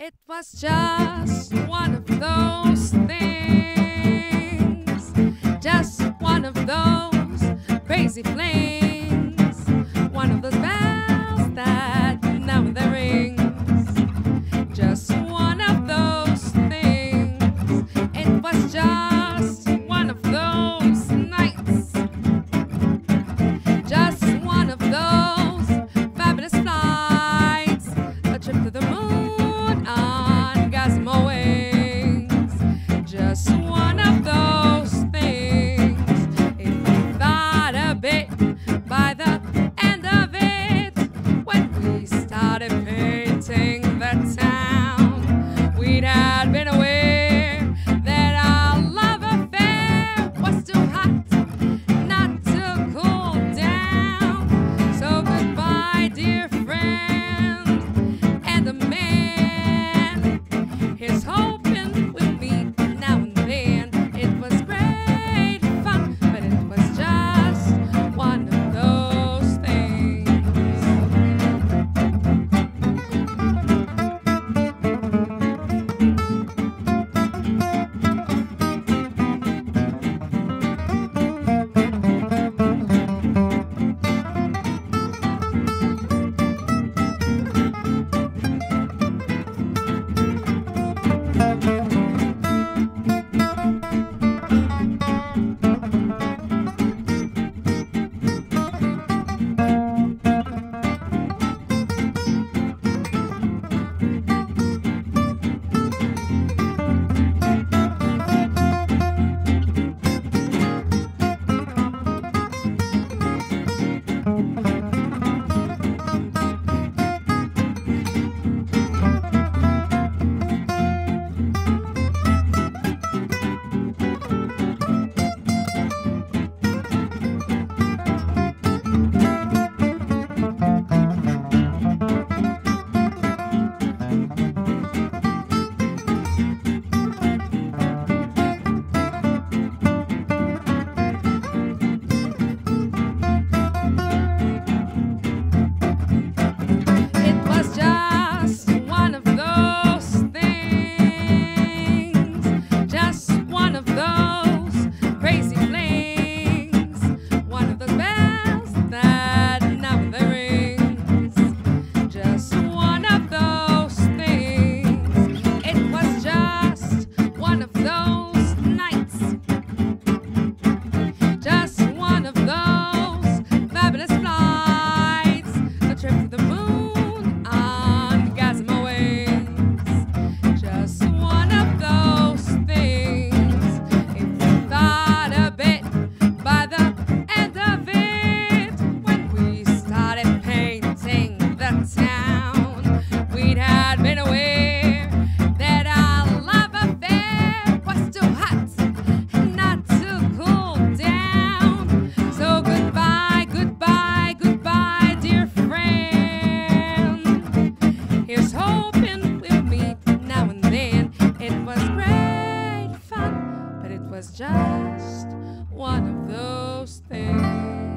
It was just one of those things, just one of those crazy flames. was just one of those things.